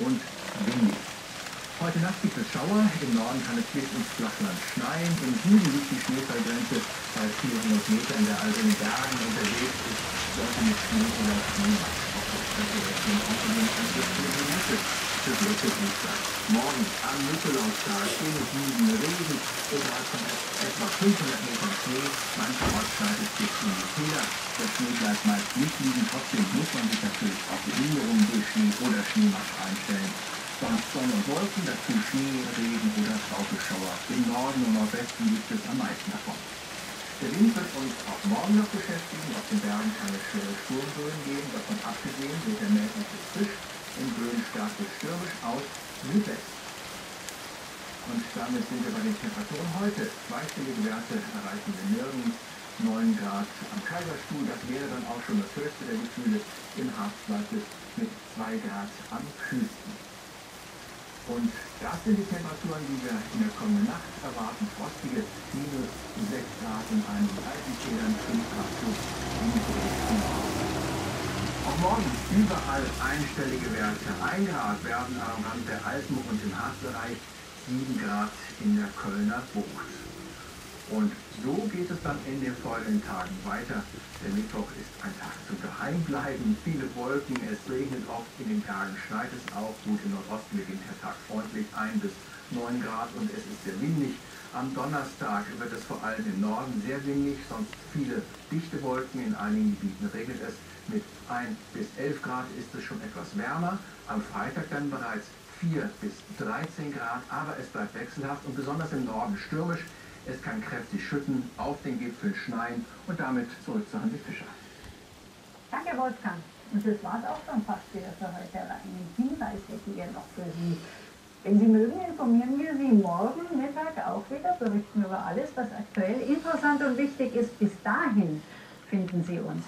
und windig. Heute Nacht gibt es Schauer, im Norden kann es bis ins Flachland schneien, im Süden liegt die Schneefallgrenze bei 400 Metern der Alpen Bergen unterwegs ist, sollte mit Schnee oder Schneematsch auf der Strecke rechnen, außerdem ein bisschen Nässe für Blöcke gut sein. Morgen am Nikolaustag in Süden Regen, oberhalb von etwa 500 Metern Schnee, mancherorts schneit es bis die Täler. Der Schnee bleibt meist nicht liegen, trotzdem muss man sich natürlich auf die Linderung durch Schnee oder Schneematsch einstellen. Sonst Sonne und Wolken, dazu Schnee, Regen oder Traufelschauer. Im Norden und Nordwesten gibt es am meisten davon. Der Wind wird uns auch morgen noch beschäftigen. Auf den Bergen kann es schwere Sturmböen geben. Davon abgesehen wird der bis frisch, in Böen stark bis stürmisch aus Südwest. Und damit sind wir bei den Temperaturen heute. Zweistellige Werte erreichen wir nirgends. 9 Grad am Kaiserstuhl, das wäre dann auch schon das höchste der Gefühle. Im es mit 2 Grad am kühlsten. Und das sind die Temperaturen, die wir in der kommenden Nacht erwarten. Frostige minus 6 Grad in einigen Alpentälern, 5 Grad plus. Auch morgen überall einstellige Werte. 1 Grad werden am Rand der Alpen und im Harzbereich, 7 Grad in der Kölner Bucht. Und so geht es dann in den folgenden Tagen weiter. Der Mittwoch ist ein Tag zum Geheimbleiben. Viele Wolken, es regnet oft, in den Tagen schneit es auch. Gut, im Nordosten beginnt der Tag freundlich, 1 bis 9 Grad und es ist sehr windig. Am Donnerstag wird es vor allem im Norden sehr windig, sonst viele dichte Wolken. In einigen Gebieten regnet es. Mit 1 bis 11 Grad ist es schon etwas wärmer. Am Freitag dann bereits 4 bis 13 Grad, aber es bleibt wechselhaft und besonders im Norden stürmisch. Es kann kräftig schütten, auf den Gipfeln schneien und damit zurück zu Hansi Fischer. Danke, Wolfgang. Und das war es auch schon fast wieder für heute. Einen Hinweis hätten wir noch für Sie. Wenn Sie mögen, informieren wir Sie morgen Mittag auch wieder, berichten über alles, was aktuell interessant und wichtig ist. Bis dahin finden Sie uns